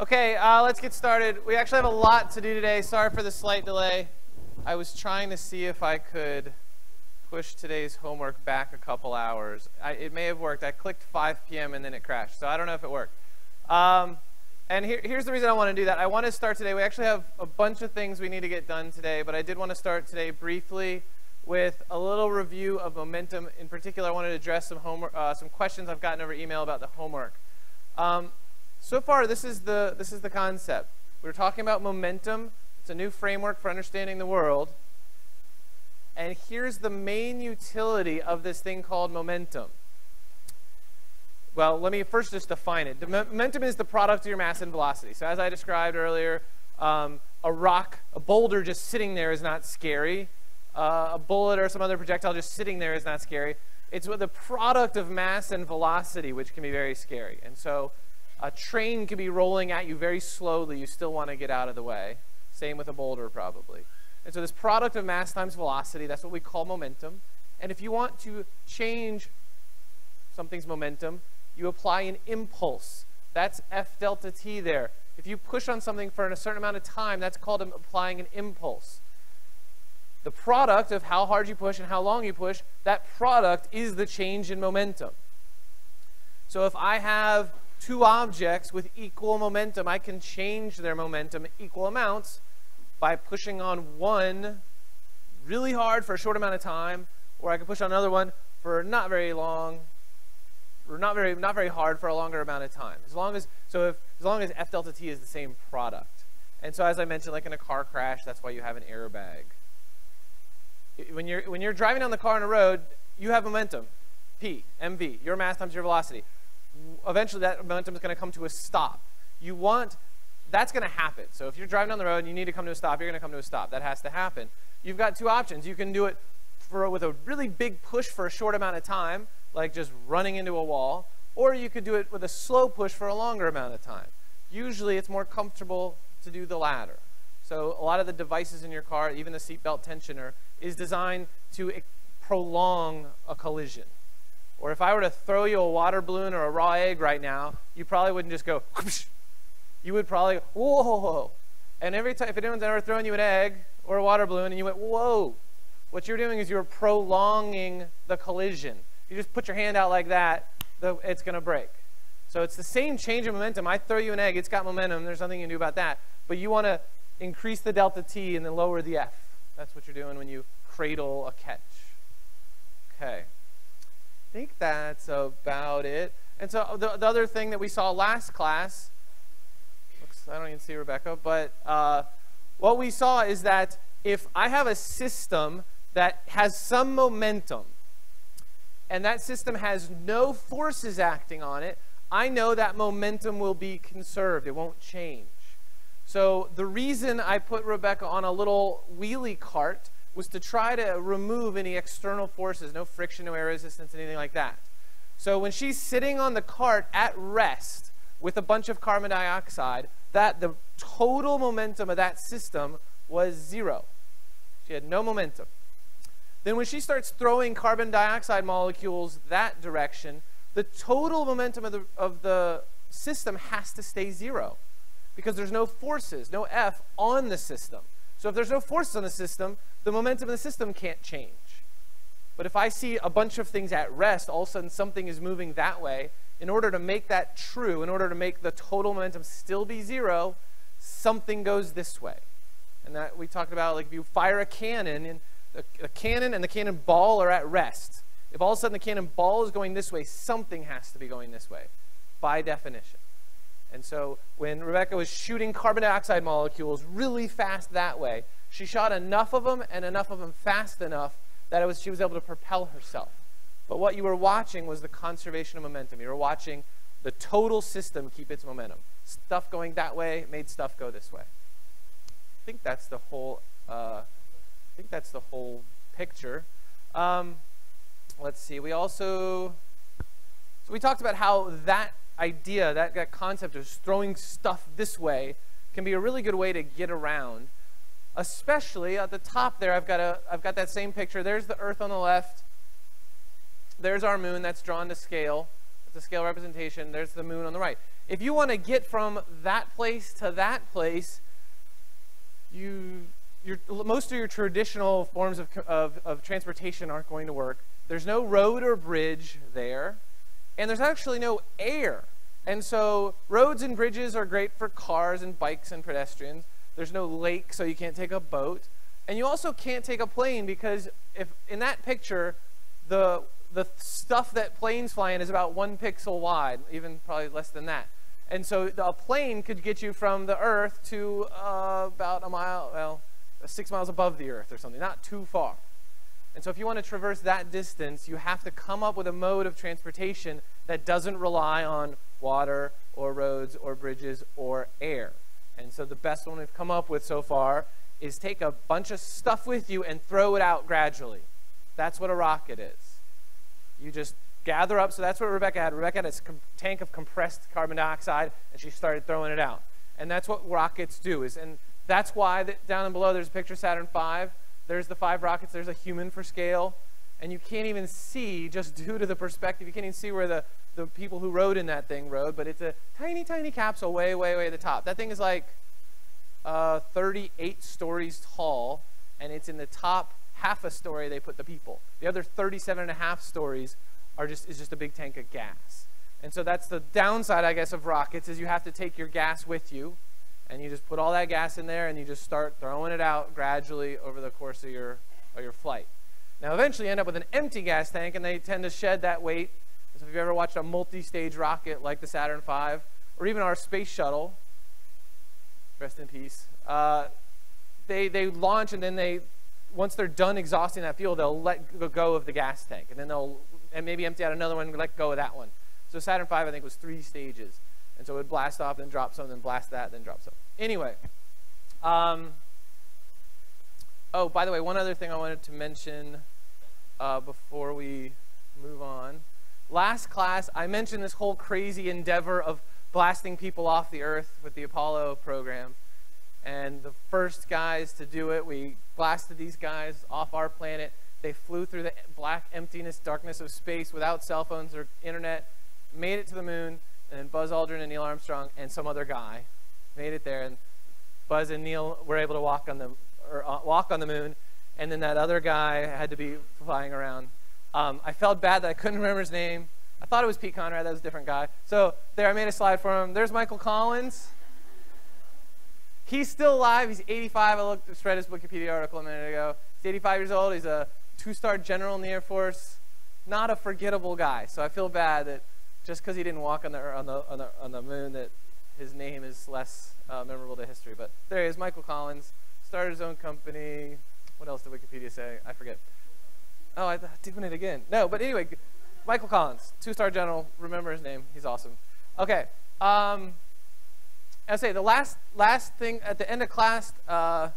Okay, uh, let's get started. We actually have a lot to do today. Sorry for the slight delay. I was trying to see if I could push today's homework back a couple hours. I, it may have worked. I clicked 5 p.m. and then it crashed, so I don't know if it worked. Um, and here, here's the reason I want to do that. I want to start today. We actually have a bunch of things we need to get done today, but I did want to start today briefly with a little review of momentum. In particular, I wanted to address some homework, uh, some questions I've gotten over email about the homework. Um, so far, this is the this is the concept. We're talking about momentum. It's a new framework for understanding the world. And here's the main utility of this thing called momentum. Well, let me first just define it. The momentum is the product of your mass and velocity. So as I described earlier, um, a rock, a boulder just sitting there is not scary. Uh, a bullet or some other projectile just sitting there is not scary. It's the product of mass and velocity, which can be very scary. And so a train could be rolling at you very slowly. You still want to get out of the way. Same with a boulder, probably. And so this product of mass times velocity, that's what we call momentum. And if you want to change something's momentum, you apply an impulse. That's F delta t there. If you push on something for a certain amount of time, that's called applying an impulse. The product of how hard you push and how long you push, that product is the change in momentum. So if I have two objects with equal momentum, I can change their momentum equal amounts by pushing on one really hard for a short amount of time, or I can push on another one for not very long, or not very not very hard for a longer amount of time. As long as so if as long as F delta T is the same product. And so as I mentioned, like in a car crash, that's why you have an airbag. When you're when you're driving down the car on a road, you have momentum, P, mv, your mass times your velocity eventually that momentum is going to come to a stop. You want, that's going to happen. So if you're driving down the road and you need to come to a stop, you're going to come to a stop. That has to happen. You've got two options. You can do it for, with a really big push for a short amount of time, like just running into a wall, or you could do it with a slow push for a longer amount of time. Usually it's more comfortable to do the latter. So a lot of the devices in your car, even the seatbelt tensioner, is designed to eh, prolong a collision. Or if I were to throw you a water balloon or a raw egg right now, you probably wouldn't just go, whoosh. you would probably go, whoa. And every time, if anyone's ever thrown you an egg or a water balloon and you went, whoa, what you're doing is you're prolonging the collision. You just put your hand out like that, it's going to break. So it's the same change in momentum. I throw you an egg, it's got momentum. There's nothing you can do about that. But you want to increase the delta t and then lower the f. That's what you're doing when you cradle a catch. Okay. I think that's about it. And so the, the other thing that we saw last class, looks, I don't even see Rebecca, but uh, what we saw is that if I have a system that has some momentum, and that system has no forces acting on it, I know that momentum will be conserved. It won't change. So the reason I put Rebecca on a little wheelie cart was to try to remove any external forces, no friction, no air resistance, anything like that. So when she's sitting on the cart at rest with a bunch of carbon dioxide, that the total momentum of that system was zero. She had no momentum. Then when she starts throwing carbon dioxide molecules that direction, the total momentum of the, of the system has to stay zero because there's no forces, no F on the system. So if there's no forces on the system, the momentum of the system can't change. But if I see a bunch of things at rest, all of a sudden something is moving that way, in order to make that true, in order to make the total momentum still be zero, something goes this way. And that we talked about, like if you fire a cannon, and the, the cannon and the cannon ball are at rest. If all of a sudden the cannon ball is going this way, something has to be going this way, by definition. And so when Rebecca was shooting carbon dioxide molecules really fast that way, she shot enough of them and enough of them fast enough that it was, she was able to propel herself. But what you were watching was the conservation of momentum. You were watching the total system keep its momentum. Stuff going that way made stuff go this way. I think that's the whole. Uh, I think that's the whole picture. Um, let's see. We also. So we talked about how that idea, that, that concept of throwing stuff this way, can be a really good way to get around. Especially at the top there, I've got, a, I've got that same picture. There's the Earth on the left. There's our moon that's drawn to scale. It's a scale representation. There's the moon on the right. if you want to get from that place to that place, you, your, most of your traditional forms of, of, of transportation aren't going to work. There's no road or bridge there, and there's actually no air. And so roads and bridges are great for cars and bikes and pedestrians. There's no lake, so you can't take a boat. And you also can't take a plane because if in that picture, the the stuff that planes fly in is about one pixel wide, even probably less than that. And so a plane could get you from the Earth to uh, about a mile, well, six miles above the Earth or something, not too far. And so if you want to traverse that distance, you have to come up with a mode of transportation that doesn't rely on water or roads or bridges or air. And so the best one we've come up with so far is take a bunch of stuff with you and throw it out gradually. That's what a rocket is. You just gather up. So that's what Rebecca had. Rebecca had a tank of compressed carbon dioxide, and she started throwing it out. And that's what rockets do. Is and that's why down below there's a picture of Saturn V. There's the five rockets. There's a human for scale, and you can't even see just due to the perspective. You can't even see where the the people who rode in that thing rode. But it's a tiny, tiny capsule way, way, way at the top. That thing is like uh, 38 stories tall, and it's in the top half a story they put the people. The other 37 and a half stories are just is just a big tank of gas. And so that's the downside, I guess, of rockets is you have to take your gas with you, and you just put all that gas in there, and you just start throwing it out gradually over the course of your of your flight. Now, eventually, you end up with an empty gas tank, and they tend to shed that weight. So if you've ever watched a multi-stage rocket like the Saturn V, or even our space shuttle, rest in peace, uh, they they launch and then they once they're done exhausting that fuel, they'll let go of the gas tank, and then they'll and maybe empty out another one and let go of that one. So Saturn V, I think, was three stages. And so it would blast off, then drop some, then blast that, then drop some. Anyway. Um, oh, by the way, one other thing I wanted to mention uh, before we move on. Last class, I mentioned this whole crazy endeavor of blasting people off the Earth with the Apollo program. And the first guys to do it, we blasted these guys off our planet they flew through the black emptiness, darkness of space without cell phones or internet, made it to the moon, and Buzz Aldrin and Neil Armstrong and some other guy made it there, and Buzz and Neil were able to walk on the or uh, walk on the moon, and then that other guy had to be flying around. Um, I felt bad that I couldn't remember his name. I thought it was Pete Conrad. That was a different guy. So there, I made a slide for him. There's Michael Collins. He's still alive. He's 85. I looked, read his Wikipedia article a minute ago. He's 85 years old. He's a two-star general in the Air Force, not a forgettable guy. So I feel bad that just because he didn't walk on the, on, the, on, the, on the moon that his name is less uh, memorable to history. But there he is, Michael Collins, started his own company. What else did Wikipedia say? I forget. Oh, I doing it again. No, but anyway, Michael Collins, two-star general. Remember his name. He's awesome. Okay. Um, I say the last last thing at the end of class. Uh,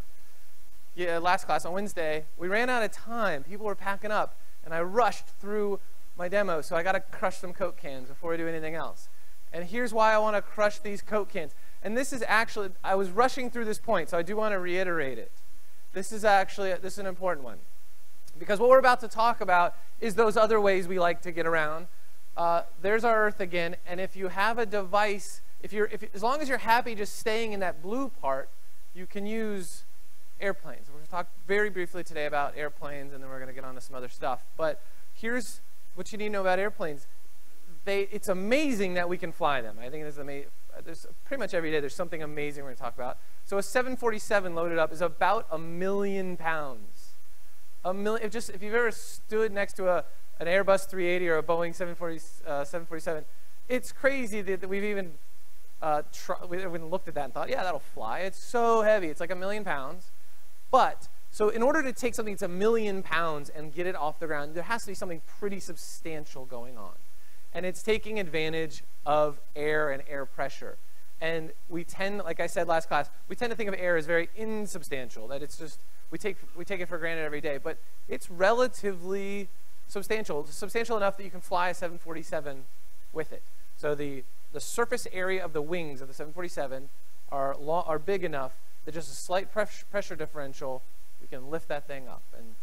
yeah, last class on Wednesday, we ran out of time. People were packing up, and I rushed through my demo, so I got to crush some Coke cans before I do anything else. And here's why I want to crush these Coke cans. And this is actually, I was rushing through this point, so I do want to reiterate it. This is actually, this is an important one. Because what we're about to talk about is those other ways we like to get around. Uh, there's our Earth again, and if you have a device, if you're, if, as long as you're happy just staying in that blue part, you can use airplanes. We're going to talk very briefly today about airplanes, and then we're going to get on to some other stuff. But here's what you need to know about airplanes. They, it's amazing that we can fly them. I think it's amazing. There's pretty much every day there's something amazing we're going to talk about. So a 747 loaded up is about a million pounds. A million. If just if you've ever stood next to a an Airbus 380 or a Boeing 740, uh, 747, it's crazy that, that we've even uh, we even looked at that and thought, yeah, that'll fly. It's so heavy. It's like a million pounds. But, so in order to take something that's a million pounds and get it off the ground, there has to be something pretty substantial going on. And it's taking advantage of air and air pressure. And we tend, like I said last class, we tend to think of air as very insubstantial, that it's just, we take, we take it for granted every day. But it's relatively substantial, substantial enough that you can fly a 747 with it. So the, the surface area of the wings of the 747 are, are big enough that just a slight pressure differential, we can lift that thing up. And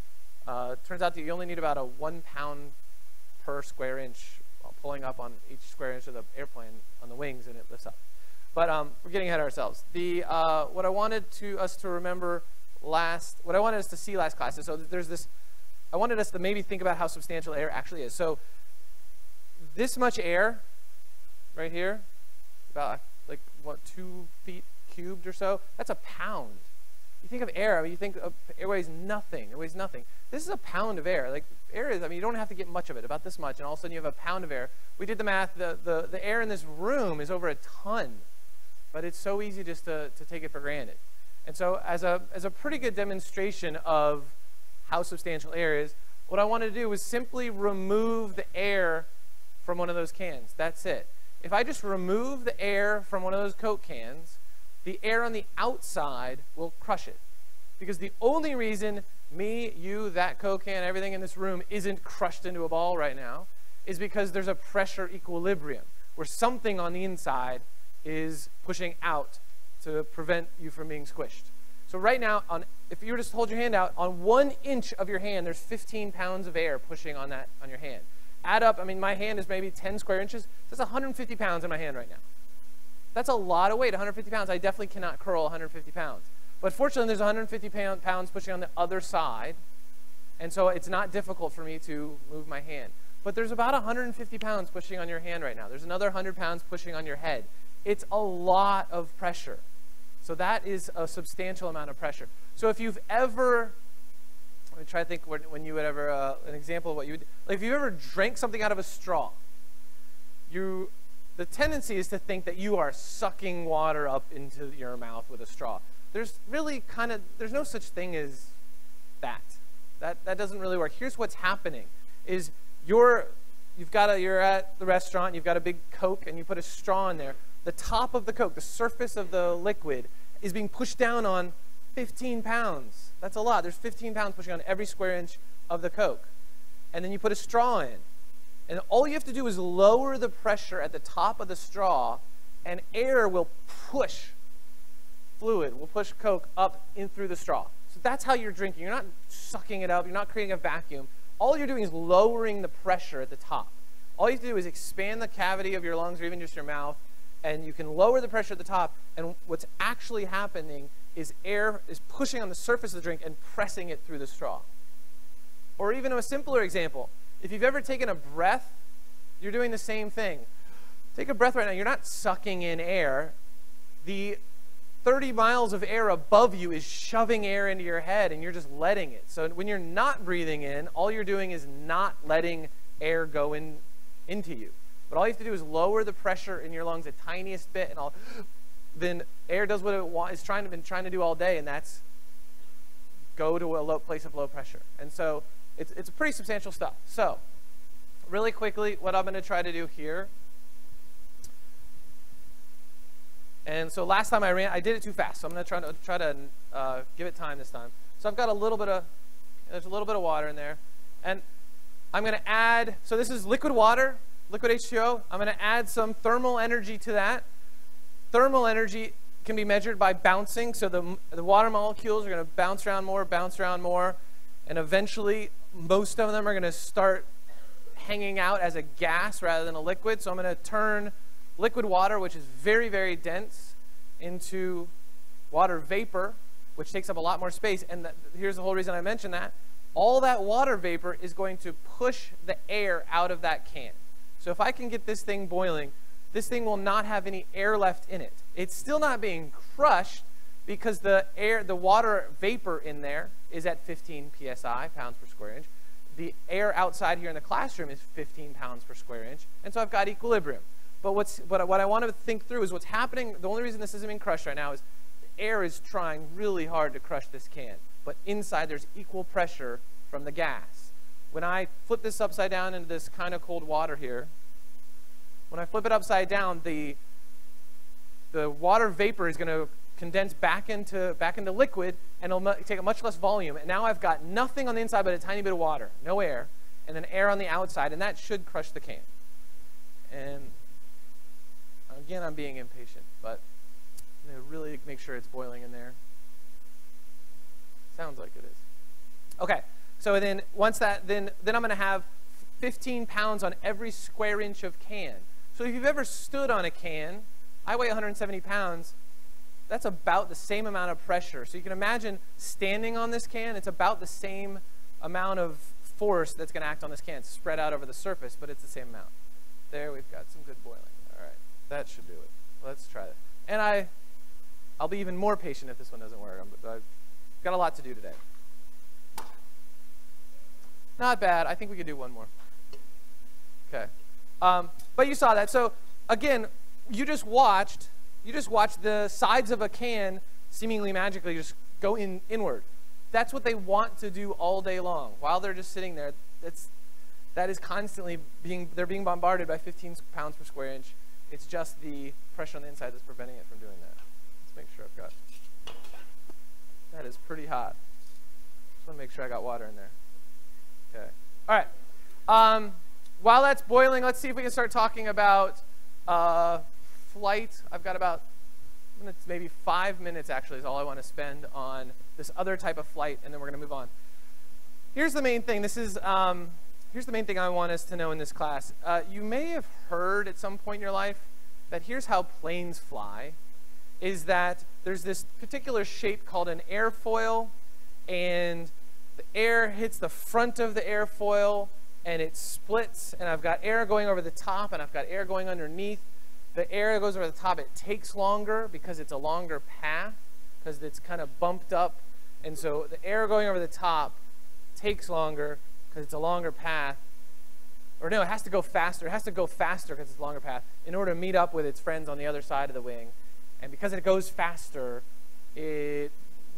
uh, it turns out that you only need about a one pound per square inch, pulling up on each square inch of the airplane on the wings and it lifts up. But um, we're getting ahead of ourselves. The, uh, what I wanted to us to remember last, what I wanted us to see last class is so there's this, I wanted us to maybe think about how substantial air actually is. So this much air right here, about like what, two feet cubed or so, that's a pound. You think of air, I mean, you think of air weighs nothing. It weighs nothing. This is a pound of air. Like air is, I mean, you don't have to get much of it, about this much, and all of a sudden you have a pound of air. We did the math. The, the, the air in this room is over a ton, but it's so easy just to, to take it for granted. And so as a, as a pretty good demonstration of how substantial air is, what I wanted to do was simply remove the air from one of those cans. That's it. If I just remove the air from one of those Coke cans, the air on the outside will crush it. Because the only reason me, you, that Coke can, everything in this room isn't crushed into a ball right now is because there's a pressure equilibrium where something on the inside is pushing out to prevent you from being squished. So right now, on, if you were to hold your hand out, on one inch of your hand, there's 15 pounds of air pushing on that on your hand. Add up, I mean, my hand is maybe 10 square inches. That's 150 pounds in my hand right now. That's a lot of weight, 150 pounds. I definitely cannot curl 150 pounds. But fortunately, there's 150 pounds pushing on the other side, and so it's not difficult for me to move my hand. But there's about 150 pounds pushing on your hand right now. There's another 100 pounds pushing on your head. It's a lot of pressure. So that is a substantial amount of pressure. So if you've ever, let me try to think when you would ever, uh, an example of what you would, like if you ever drank something out of a straw, you, the tendency is to think that you are sucking water up into your mouth with a straw there's really kind of, there's no such thing as that. That, that doesn't really work. Here's what's happening is you're, you've got a, you're at the restaurant, you've got a big Coke, and you put a straw in there. The top of the Coke, the surface of the liquid, is being pushed down on 15 pounds. That's a lot. There's 15 pounds pushing on every square inch of the Coke. And then you put a straw in. And all you have to do is lower the pressure at the top of the straw, and air will push fluid will push Coke up in through the straw. So that's how you're drinking. You're not sucking it up. You're not creating a vacuum. All you're doing is lowering the pressure at the top. All you have to do is expand the cavity of your lungs or even just your mouth, and you can lower the pressure at the top. And what's actually happening is air is pushing on the surface of the drink and pressing it through the straw. Or even a simpler example, if you've ever taken a breath, you're doing the same thing. Take a breath right now. You're not sucking in air. The 30 miles of air above you is shoving air into your head and you're just letting it. So when you're not breathing in, all you're doing is not letting air go in into you. But all you have to do is lower the pressure in your lungs a tiniest bit and all then air does what it is trying to been trying to do all day and that's go to a low place of low pressure. And so it's it's pretty substantial stuff. So really quickly what I'm going to try to do here And so last time I ran, I did it too fast. So I'm going to try to try to uh, give it time this time. So I've got a little bit of there's a little bit of water in there, and I'm going to add. So this is liquid water, liquid H2O. I'm going to add some thermal energy to that. Thermal energy can be measured by bouncing. So the the water molecules are going to bounce around more, bounce around more, and eventually most of them are going to start hanging out as a gas rather than a liquid. So I'm going to turn liquid water, which is very, very dense, into water vapor, which takes up a lot more space. And the, here's the whole reason I mentioned that. All that water vapor is going to push the air out of that can. So if I can get this thing boiling, this thing will not have any air left in it. It's still not being crushed because the air, the water vapor in there is at 15 psi, pounds per square inch. The air outside here in the classroom is 15 pounds per square inch. And so I've got equilibrium. But what's, what, what I want to think through is what's happening. The only reason this isn't being crushed right now is the air is trying really hard to crush this can. But inside there's equal pressure from the gas. When I flip this upside down into this kind of cold water here, when I flip it upside down, the, the water vapor is going to condense back into, back into liquid and it'll take a much less volume. And now I've got nothing on the inside but a tiny bit of water, no air, and then air on the outside, and that should crush the can. And Again, I'm being impatient, but I'm going to really make sure it's boiling in there. Sounds like it is. Okay, so then once that, then, then I'm going to have 15 pounds on every square inch of can. So if you've ever stood on a can, I weigh 170 pounds, that's about the same amount of pressure. So you can imagine standing on this can, it's about the same amount of force that's going to act on this can. It's spread out over the surface, but it's the same amount. There, we've got some good boiling. All right, that should do it. Let's try it. And I, I'll be even more patient if this one doesn't work. I've got a lot to do today. Not bad. I think we could do one more. Okay. Um, but you saw that. So again, you just watched. You just watch the sides of a can seemingly magically just go in inward. That's what they want to do all day long while they're just sitting there. That's that is constantly being they're being bombarded by 15 pounds per square inch. It's just the pressure on the inside that's preventing it from doing that. Let's make sure I've got. That is pretty hot. Just want to make sure I got water in there. Okay. All right. Um, while that's boiling, let's see if we can start talking about uh, flight. I've got about maybe five minutes actually is all I want to spend on this other type of flight, and then we're going to move on. Here's the main thing. This is um, here's the main thing I want us to know in this class. Uh, you may have heard at some point in your life that here's how planes fly, is that there's this particular shape called an airfoil, and the air hits the front of the airfoil and it splits and I've got air going over the top and I've got air going underneath. The air that goes over the top, it takes longer because it's a longer path because it's kind of bumped up. And so the air going over the top takes longer because it's a longer path. Or no, it has to go faster. It has to go faster because it's a longer path in order to meet up with its friends on the other side of the wing. And because it goes faster, it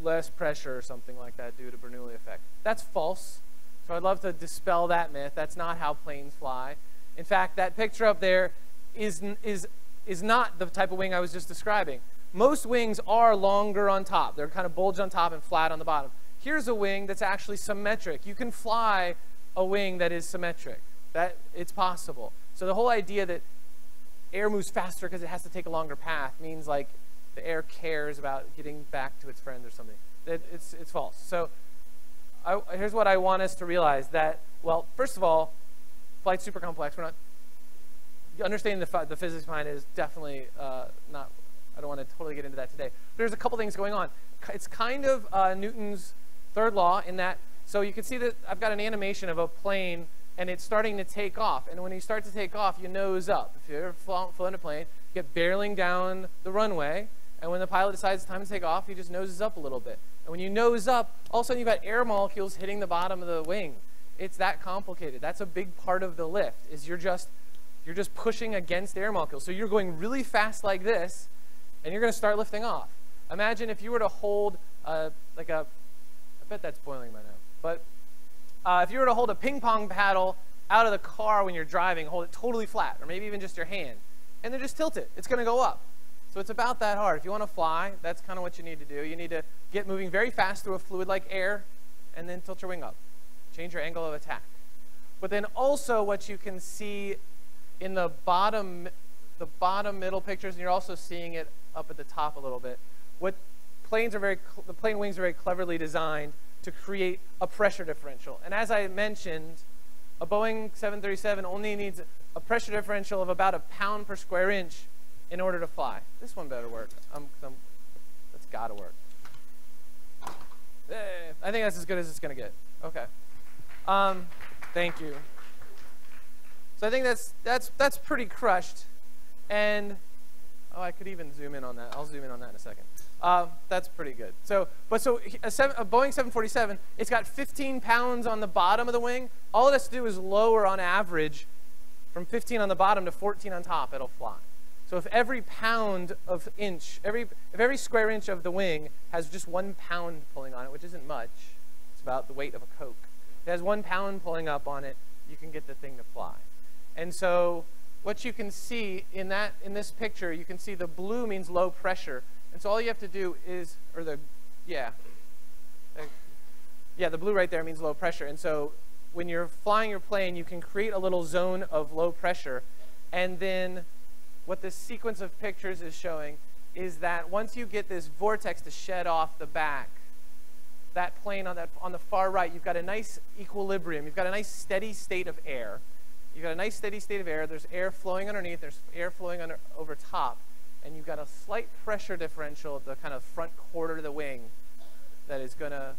less pressure or something like that due to Bernoulli effect. That's false. So I'd love to dispel that myth. That's not how planes fly. In fact, that picture up there is, is, is not the type of wing I was just describing. Most wings are longer on top. They're kind of bulged on top and flat on the bottom. Here's a wing that's actually symmetric. You can fly a wing that is symmetric. That it's possible. So the whole idea that air moves faster because it has to take a longer path means like the air cares about getting back to its friends or something. It, it's, it's false. So I, here's what I want us to realize that, well, first of all, flight's super complex. We're not, understanding the, the physics behind it is definitely uh, not, I don't want to totally get into that today. There's a couple things going on. It's kind of uh, Newton's third law in that, so you can see that I've got an animation of a plane and it's starting to take off. And when you start to take off, you nose up. If you're in a plane, you get barreling down the runway, and when the pilot decides it's time to take off, he just noses up a little bit. And when you nose up, all of a sudden you've got air molecules hitting the bottom of the wing. It's that complicated. That's a big part of the lift, is you're just, you're just pushing against air molecules. So you're going really fast like this, and you're going to start lifting off. Imagine if you were to hold a, like a, I bet that's boiling by now, but uh, if you were to hold a ping pong paddle out of the car when you're driving, hold it totally flat, or maybe even just your hand, and then just tilt it, it's going to go up. So it's about that hard. If you want to fly, that's kind of what you need to do. You need to get moving very fast through a fluid like air and then tilt your wing up. Change your angle of attack. But then also what you can see in the bottom, the bottom middle pictures, and you're also seeing it up at the top a little bit. What planes are very, the plane wings are very cleverly designed to create a pressure differential. And as I mentioned, a Boeing 737 only needs a pressure differential of about a pound per square inch in order to fly. This one better work. I'm, I'm, that's got to work. Eh, I think that's as good as it's going to get. Okay. Um, thank you. So I think that's, that's, that's pretty crushed. And, oh, I could even zoom in on that. I'll zoom in on that in a second. Uh, that's pretty good. So, but so a, seven, a, Boeing 747, it's got 15 pounds on the bottom of the wing. All it has to do is lower on average from 15 on the bottom to 14 on top. It'll fly. So if every pound of inch, every, if every square inch of the wing has just one pound pulling on it, which isn't much, it's about the weight of a Coke. If it has one pound pulling up on it, you can get the thing to fly. And so what you can see in that in this picture, you can see the blue means low pressure. And so all you have to do is, or the, yeah, uh, yeah, the blue right there means low pressure. And so when you're flying your plane, you can create a little zone of low pressure, and then what this sequence of pictures is showing is that once you get this vortex to shed off the back, that plane on, that, on the far right, you've got a nice equilibrium. You've got a nice steady state of air. You've got a nice steady state of air. There's air flowing underneath. There's air flowing under, over top. And you've got a slight pressure differential at the kind of front quarter of the wing that is going to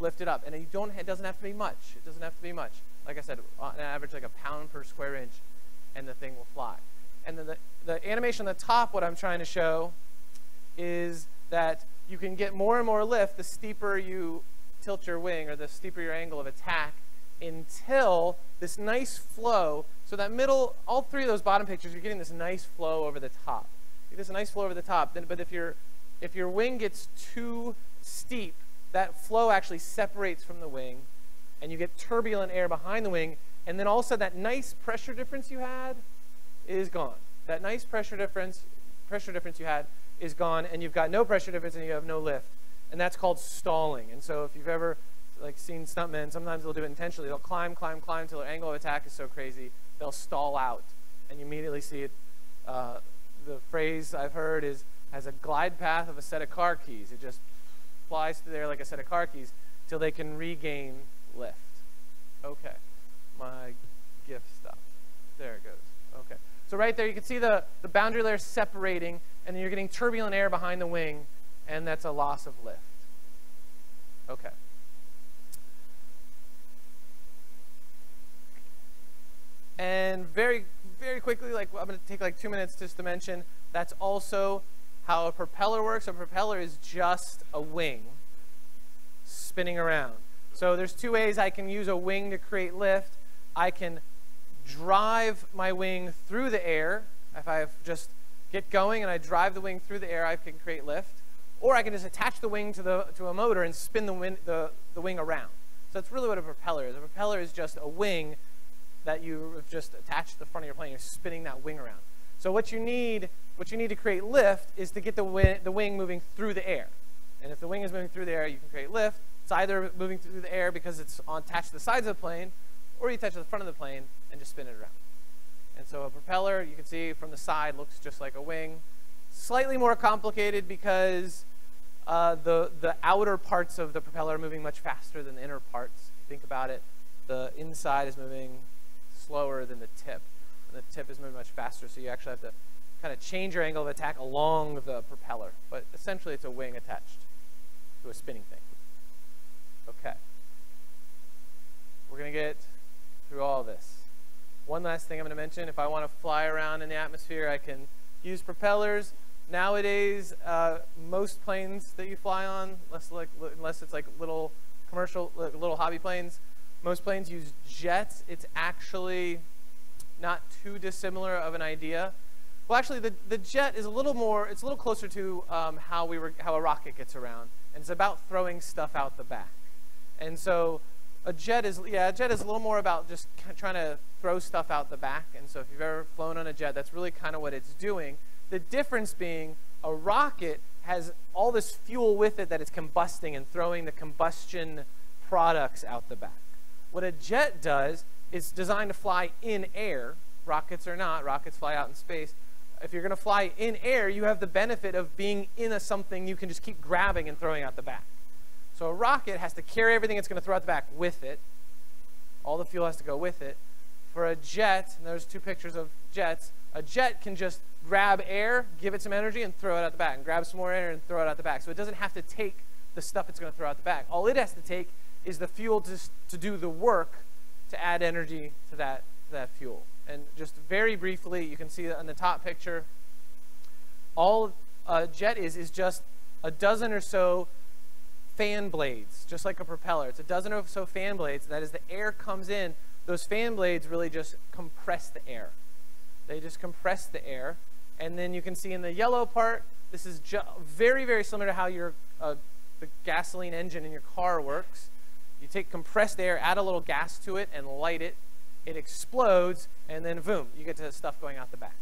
lift it up. And you don't, it doesn't have to be much. It doesn't have to be much. Like I said, on average, like a pound per square inch, and the thing will fly. And then the, the animation on the top, what I'm trying to show, is that you can get more and more lift the steeper you tilt your wing or the steeper your angle of attack until this nice flow. So that middle, all three of those bottom pictures, you're getting this nice flow over the top. You get this nice flow over the top. Then, but if your if your wing gets too steep, that flow actually separates from the wing, and you get turbulent air behind the wing, and then all of a sudden that nice pressure difference you had is gone. That nice pressure difference, pressure difference you had is gone, and you've got no pressure difference and you have no lift. And that's called stalling. And so if you've ever like seen stuntmen, sometimes they'll do it intentionally. They'll climb, climb, climb until their angle of attack is so crazy, they'll stall out. And you immediately see it. Uh, the phrase I've heard is has a glide path of a set of car keys. It just flies through there like a set of car keys till they can regain lift. Okay, my gift stuff. There it goes. Okay. So right there, you can see the, the boundary layer separating, and then you're getting turbulent air behind the wing, and that's a loss of lift. Okay. And very, very quickly, like I'm going to take like two minutes just to mention, that's also how a propeller works. A propeller is just a wing spinning around. So there's two ways I can use a wing to create lift. I can drive my wing through the air. If I just get going and I drive the wing through the air, I can create lift. Or I can just attach the wing to, the, to a motor and spin the, wing, the, the wing around. So that's really what a propeller is. A propeller is just a wing that you have just attached to the front of your plane. You're spinning that wing around. So what you need, what you need to create lift is to get the, wing, the wing moving through the air. And if the wing is moving through the air, you can create lift. It's either moving through the air because it's on, attached to the sides of the plane, or you attach to the front of the plane and just spin it around. And so a propeller, you can see from the side, looks just like a wing. Slightly more complicated because uh, the, the outer parts of the propeller are moving much faster than the inner parts. If you think about it, the inside is moving slower than the tip. And the tip is moving much faster, so you actually have to kind of change your angle of attack along the propeller. But essentially, it's a wing attached to a spinning thing. Okay. We're going to get through all this. One last thing I'm going to mention, if I want to fly around in the atmosphere, I can use propellers. Nowadays, uh, most planes that you fly on, unless, like, unless it's like little commercial, little hobby planes, most planes use jets. It's actually not too dissimilar of an idea. Well, actually, the, the jet is a little more, it's a little closer to um, how, we were, how a rocket gets around. And it's about throwing stuff out the back. And so a jet is, yeah, a jet is a little more about just trying to throw stuff out the back. And so if you've ever flown on a jet, that's really kind of what it's doing. The difference being a rocket has all this fuel with it that it's combusting and throwing the combustion products out the back. What a jet does is designed to fly in air. Rockets are not. Rockets fly out in space. If you're going to fly in air, you have the benefit of being in a something you can just keep grabbing and throwing out the back. So a rocket has to carry everything it's going to throw out the back with it. All the fuel has to go with it. For a jet, and there's two pictures of jets, a jet can just grab air, give it some energy, and throw it out the back, and grab some more air and throw it out the back. So it doesn't have to take the stuff it's going to throw out the back. All it has to take is the fuel to, to do the work to add energy to that, to that fuel. And just very briefly, you can see on the top picture, all a jet is is just a dozen or so fan blades, just like a propeller. It's a dozen or so fan blades. That is, the air comes in. Those fan blades really just compress the air. They just compress the air. And then you can see in the yellow part, this is very, very similar to how your uh, the gasoline engine in your car works. You take compressed air, add a little gas to it, and light it. It explodes, and then boom, you get to stuff going out the back.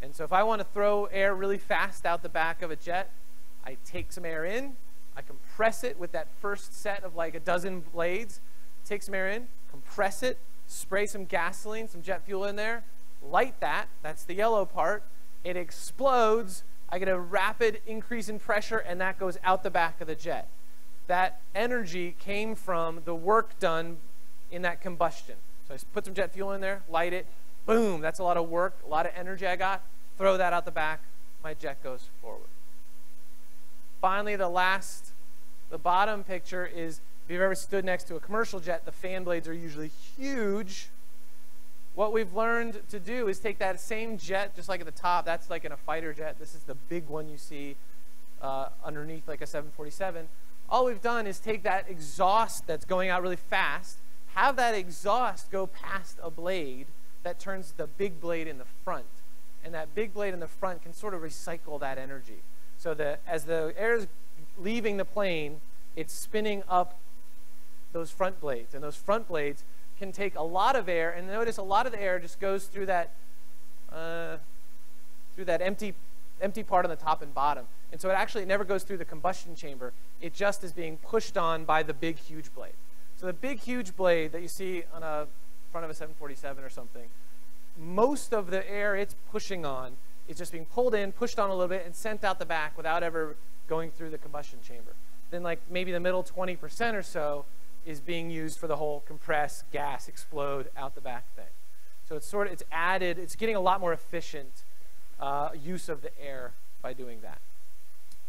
And so if I want to throw air really fast out the back of a jet, I take some air in, I compress it with that first set of like a dozen blades, take some air in, compress it, spray some gasoline, some jet fuel in there, light that, that's the yellow part, it explodes, I get a rapid increase in pressure, and that goes out the back of the jet. That energy came from the work done in that combustion. So I put some jet fuel in there, light it, boom, that's a lot of work, a lot of energy I got, throw that out the back, my jet goes forward. Finally, the last, the bottom picture is if you've ever stood next to a commercial jet, the fan blades are usually huge. What we've learned to do is take that same jet, just like at the top, that's like in a fighter jet. This is the big one you see uh, underneath like a 747. All we've done is take that exhaust that's going out really fast, have that exhaust go past a blade that turns the big blade in the front. And that big blade in the front can sort of recycle that energy. So that as the air is leaving the plane, it's spinning up those front blades. And those front blades can take a lot of air. And notice a lot of the air just goes through that, uh, through that empty, empty part on the top and bottom. And so it actually never goes through the combustion chamber. It just is being pushed on by the big, huge blade. So the big, huge blade that you see on a front of a 747 or something, most of the air it's pushing on is just being pulled in, pushed on a little bit, and sent out the back without ever going through the combustion chamber. Then like maybe the middle 20% or so is being used for the whole compress, gas, explode, out the back thing. So it's sort of, it's added, it's getting a lot more efficient uh, use of the air by doing that.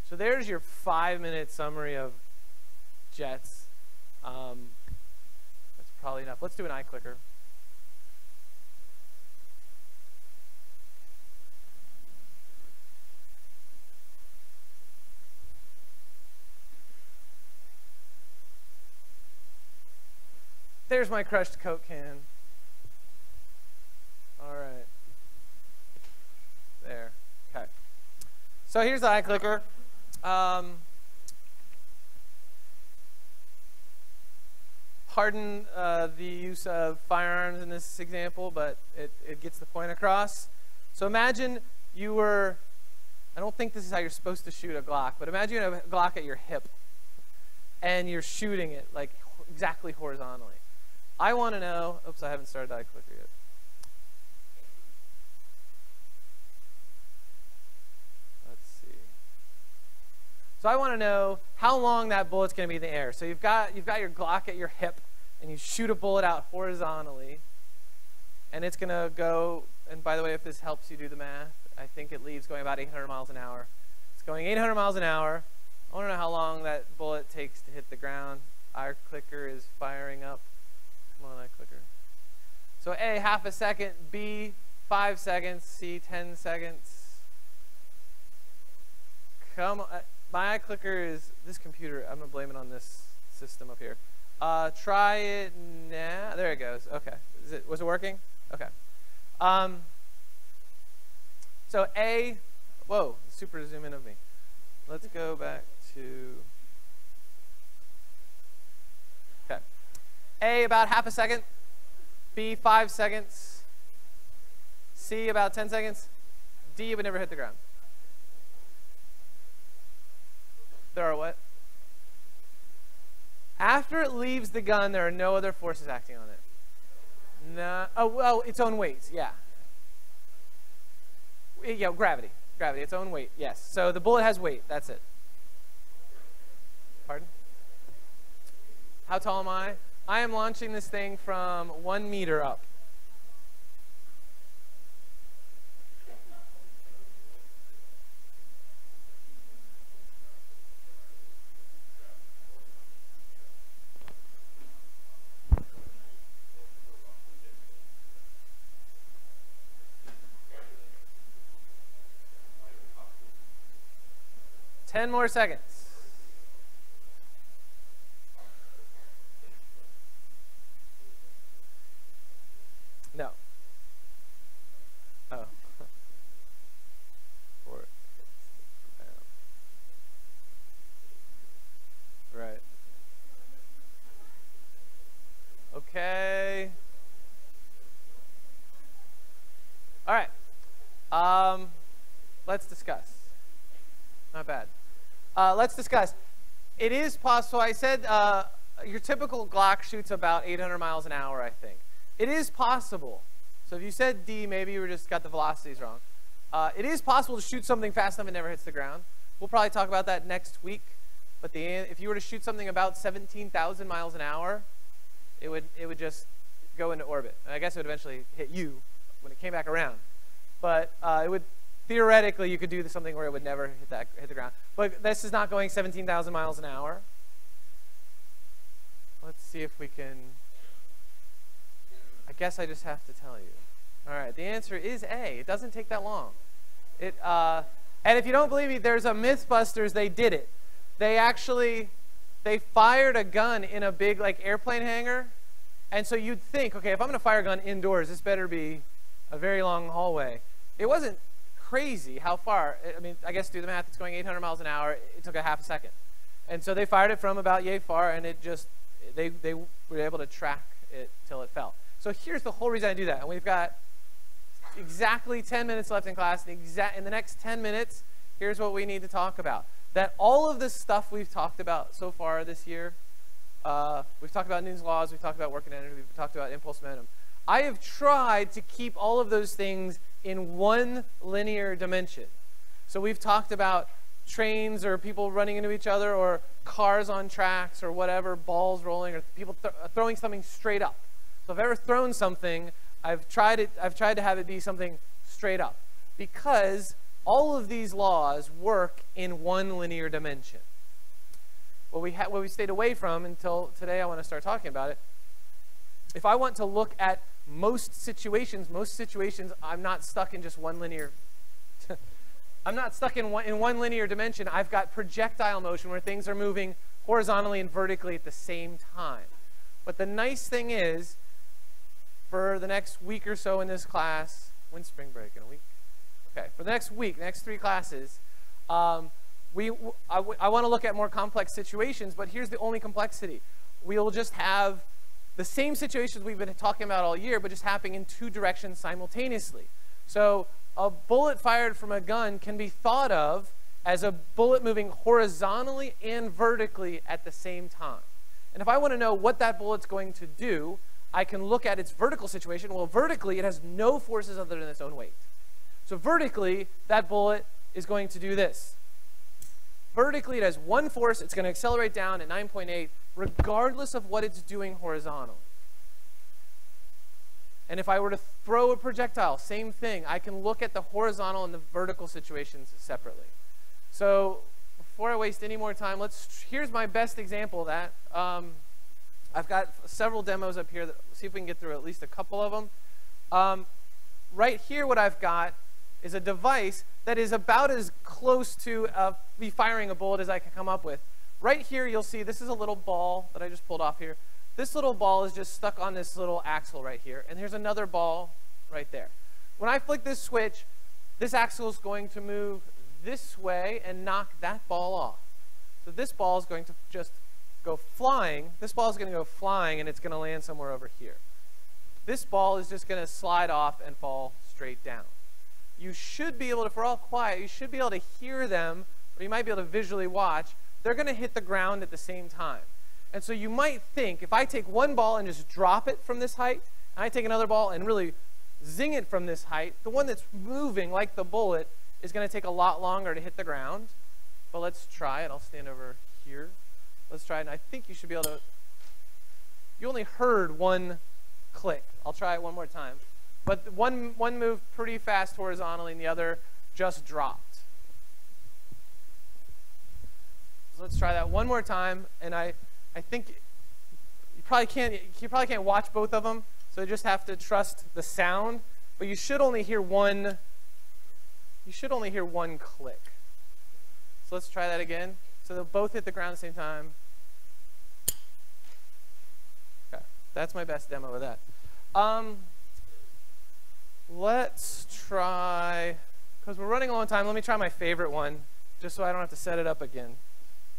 So there's your five minute summary of jets. Um, that's probably enough. Let's do an iClicker. There's my crushed Coke can. All right. There. Okay. So here's the iClicker. Um, pardon uh, the use of firearms in this example, but it, it gets the point across. So imagine you were, I don't think this is how you're supposed to shoot a Glock, but imagine a Glock at your hip and you're shooting it like exactly horizontally. I want to know, oops, I haven't started iClicker yet. So I want to know how long that bullet's going to be in the air. So you've got, you've got your Glock at your hip, and you shoot a bullet out horizontally, and it's going to go, and by the way, if this helps you do the math, I think it leaves going about 800 miles an hour. It's going 800 miles an hour. I want to know how long that bullet takes to hit the ground. Our clicker is firing up. Come on, iClicker. So A, half a second. B, five seconds. C, 10 seconds. Come on. My iClicker is this computer. I'm to blame it on this system up here. Uh, try it now. There it goes. Okay. It, was it working? Okay. Um, so A, whoa, super zoom in of me. Let's go back to, okay. A, about half a second. B, five seconds. C, about 10 seconds. D, would never hit the ground. There are what? After it leaves the gun, there are no other forces acting on it. No. Oh, well, its own weight. Yeah. Yeah, gravity. Gravity. Its own weight. Yes. So the bullet has weight. That's it. Pardon? How tall am I? I am launching this thing from one meter up. Ten more seconds. No. Oh. Four. Right. Okay. All right. Um, let's discuss. Not bad. Uh, let's discuss. It is possible. I said uh, your typical Glock shoots about 800 miles an hour, I think. It is possible. So if you said D, maybe you were just got the velocities wrong. Uh, it is possible to shoot something fast enough it never hits the ground. We'll probably talk about that next week. But the, if you were to shoot something about 17,000 miles an hour, it would, it would just go into orbit. And I guess it would eventually hit you when it came back around. But uh, it would theoretically you could do something where it would never hit that hit the ground. But this is not going 17,000 miles an hour. Let's see if we can. I guess I just have to tell you. All right, the answer is A. It doesn't take that long. It uh, and if you don't believe me, there's a MythBusters. They did it. They actually they fired a gun in a big like airplane hangar, and so you'd think, okay, if I'm going to fire a gun indoors, this better be a very long hallway. It wasn't crazy how far. I mean, I guess do the math. It's going 800 miles an hour. It took a half a second, and so they fired it from about yay far, and it just they they were able to track it till it fell. So here's the whole reason I do that, and we've got exactly 10 minutes left in class. In, exa- in the next 10 minutes, here's what we need to talk about. That all of this stuff we've talked about so far this year, uh, we've talked about Newton's laws, we've talked about work and energy, we've talked about impulse momentum. I have tried to keep all of those things in one linear dimension. So we've talked about trains or people running into each other or cars on tracks or whatever, balls rolling or people th uh, throwing something straight up. So if I've ever thrown something, I've tried, it, I've tried to have it be something straight up because all of these laws work in one linear dimension. What we, what we stayed away from until today, I want to start talking about it. If I want to look at most situations, most situations, I'm not stuck in just one linear. I'm not stuck in one, in one linear dimension. I've got projectile motion where things are moving horizontally and vertically at the same time. But the nice thing is, for the next week or so in this class, when's spring break? In a week? Okay, for the next week, next three classes, um, we, I, I want to look at more complex situations, but here's the only complexity. We'll just have the same situations we've been talking about all year, but just happening in two directions simultaneously. So a bullet fired from a gun can be thought of as a bullet moving horizontally and vertically at the same time. And if I want to know what that bullet's going to do, I can look at its vertical situation. Well, vertically, it has no forces other than its own weight. So vertically, that bullet is going to do this. Vertically, it has one force. It's going to accelerate down at 9.8, regardless of what it's doing horizontally. And if I were to throw a projectile, same thing. I can look at the horizontal and the vertical situations separately. So before I waste any more time, let's. Here's my best example of that. Um, I've got several demos up here. That, see if we can get through at least a couple of them. Um, right here, what I've got is a device that is about as close to uh, me firing a bullet as I can come up with. Right here, you'll see this is a little ball that I just pulled off here. This little ball is just stuck on this little axle right here, and here's another ball right there. When I flick this switch, this axle is going to move this way and knock that ball off. So this ball is going to just go flying. This ball is going to go flying, and it's going to land somewhere over here. This ball is just going to slide off and fall straight down. You should be able to, if we're all quiet, you should be able to hear them, or you might be able to visually watch. They're going to hit the ground at the same time. And so you might think, if I take one ball and just drop it from this height, and I take another ball and really zing it from this height, the one that's moving like the bullet is going to take a lot longer to hit the ground. But let's try it. I'll stand over here. Let's try it. And I think you should be able to. You only heard one click. I'll try it one more time. But one, one moved pretty fast horizontally, and the other just dropped. So let's try that one more time. And I, I think you probably can't you probably can't watch both of them, so you just have to trust the sound. But you should only hear one. You should only hear one click. So let's try that again. So they'll both hit the ground at the same time. Okay, that's my best demo of that. Um, let's try, because we're running a long time, let me try my favorite one, just so I don't have to set it up again.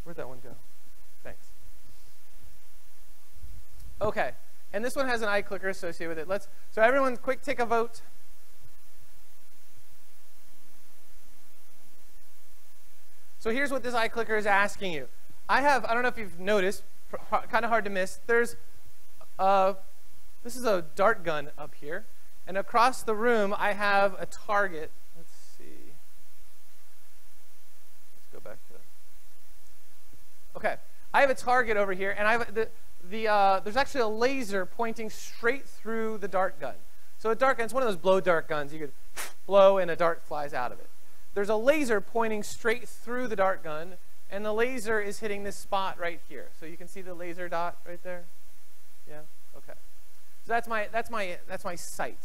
Where'd that one go? Thanks. Okay, and this one has an iClicker associated with it. Let's, so everyone quick take a vote. So here's what this iClicker is asking you. I have, I don't know if you've noticed, kind of hard to miss, there's, uh, this is a dart gun up here. And across the room, I have a target. Let's see. Let's go back to. Okay, I have a target over here, and I have the, the uh, there's actually a laser pointing straight through the dart gun. So a dart gun, it's one of those blow dart guns. You could blow and a dart flies out of it. There's a laser pointing straight through the dart gun, and the laser is hitting this spot right here. So you can see the laser dot right there. Yeah. Okay. So that's my that's my that's my sight.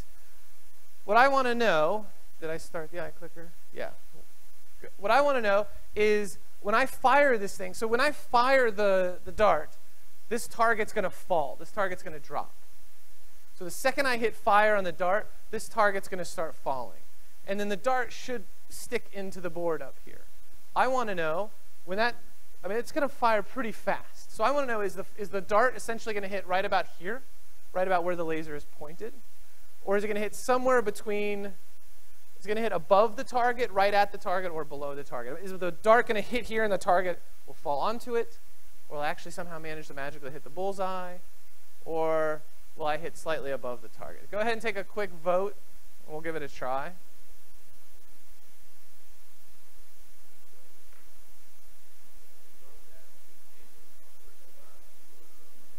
What I want to know, did I start the iClicker? Yeah. What I want to know is when I fire this thing, so when I fire the, the dart, this target's going to fall. This target's going to drop. So the second I hit fire on the dart, this target's going to start falling. And then the dart should stick into the board up here. I want to know when that, I mean, it's going to fire pretty fast. So I want to know is the, is the dart essentially going to hit right about here, right about where the laser is pointed? Or is it going to hit somewhere between, is going to hit above the target, right at the target, or below the target? Is the dart going to hit here and the target will fall onto it? Or will I actually somehow manage to magically hit the bullseye? Or will I hit slightly above the target? Go ahead and take a quick vote, and we'll give it a try.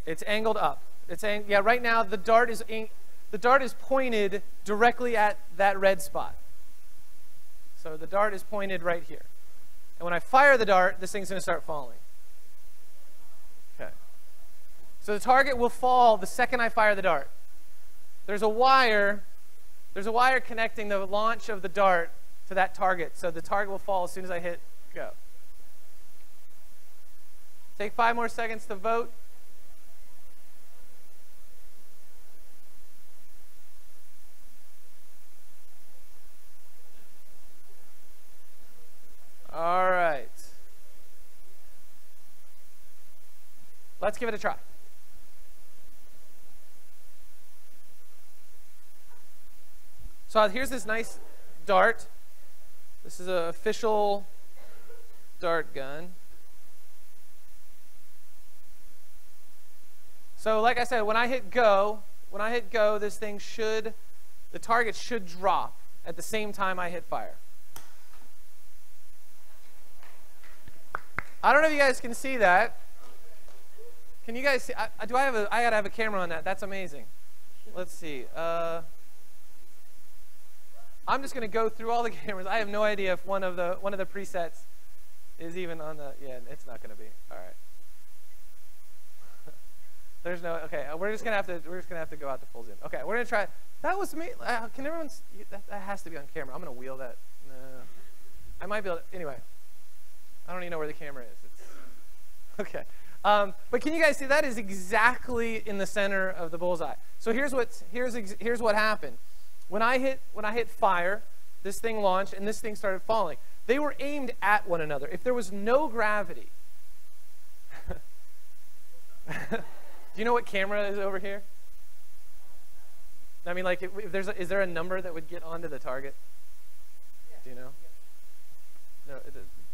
It's angled up. It's ang yeah, right now the dart is the dart is pointed directly at that red spot. So the dart is pointed right here. And when I fire the dart, this thing's going to start falling. Okay. So the target will fall the second I fire the dart. There's a wire, there's a wire connecting the launch of the dart to that target. So the target will fall as soon as I hit go. Take five more seconds to vote. All right. Let's give it a try. So here's this nice dart. This is an official dart gun. So like I said, when I hit go, when I hit go, this thing should, the target should drop at the same time I hit fire. I don't know if you guys can see that. Can you guys see? I, do I have a? I gotta have a camera on that. That's amazing. Let's see. Uh, I'm just gonna go through all the cameras. I have no idea if one of the one of the presets is even on the. Yeah, it's not gonna be. All right. There's no. Okay, uh, we're just gonna have to. We're just gonna have to go out to full zoom. Okay, we're gonna try. That was me. Uh, can everyone? That, that has to be on camera. I'm gonna wheel that. No, I might be able. To, anyway. I don't even know where the camera is. It's, okay. Um, but can you guys see that is exactly in the center of the bullseye. So here's what here's here's what happened. When I hit when I hit fire, this thing launched and this thing started falling. They were aimed at one another. If there was no gravity, do you know what camera is over here? I mean, like, if, if there's a, is there a number that would get onto the target? Do you know? No,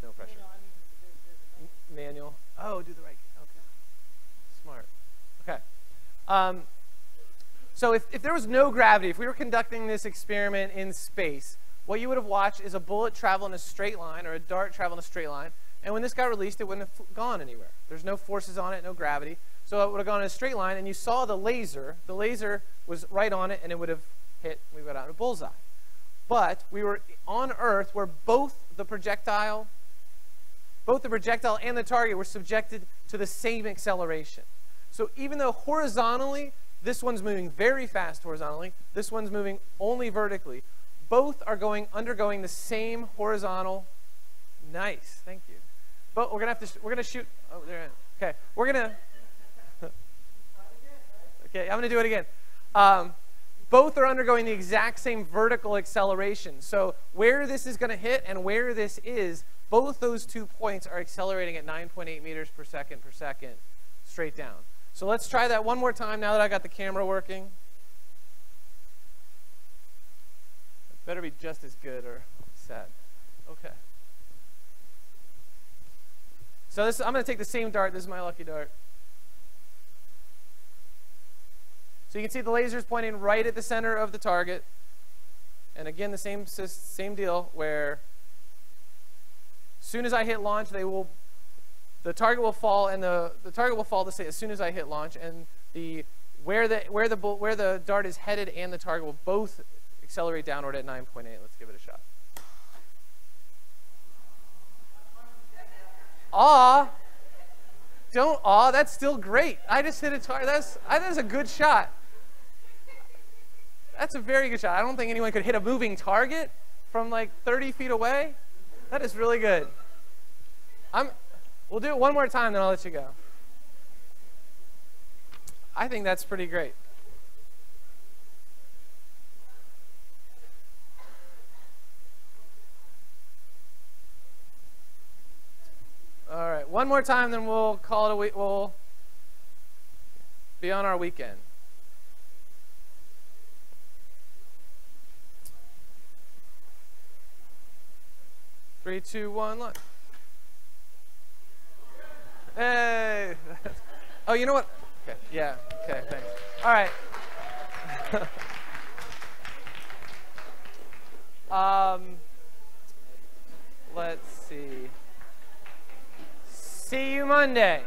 no pressure manual. Oh, do the right. Okay. Smart. Okay. Um, so if, if there was no gravity, if we were conducting this experiment in space, what you would have watched is a bullet travel in a straight line or a dart travel in a straight line. And when this got released, it wouldn't have gone anywhere. There's no forces on it, no gravity. So it would have gone in a straight line, and you saw the laser. The laser was right on it, and it would have hit, we got out a bullseye. But we were on Earth where both the projectile both the projectile and the target were subjected to the same acceleration. So even though horizontally, this one's moving very fast horizontally, this one's moving only vertically, both are going undergoing the same horizontal. Nice, thank you. But we're gonna have to we're gonna shoot. Oh, there. Okay, we're gonna. okay, I'm gonna do it again. Um, both are undergoing the exact same vertical acceleration. So where this is going to hit and where this is both those two points are accelerating at 9.8 meters per second per second straight down. So let's try that one more time now that I got the camera working. It better be just as good or set. Okay. So this, I'm going to take the same dart. This is my lucky dart. So you can see the laser is pointing right at the center of the target. And again, the same, same deal where as soon as I hit launch, they will the target will fall and the, the target will fall to say as soon as I hit launch and the where the where the where the dart is headed and the target will both accelerate downward at 9.8. Let's give it a shot. Aw. Don't aw. That's still great. I just hit a target. That's that's a good shot. That's a very good shot. I don't think anyone could hit a moving target from like 30 feet away. That is really good. I'm, we'll do it one more time, then I'll let you go. I think that's pretty great. All right, one more time, then we'll call it a week. We'll be on our weekend. Three, two, one, launch. Hey. oh, you know what? Okay. Yeah. Okay. Thanks. All right. um, let's see. See you Monday.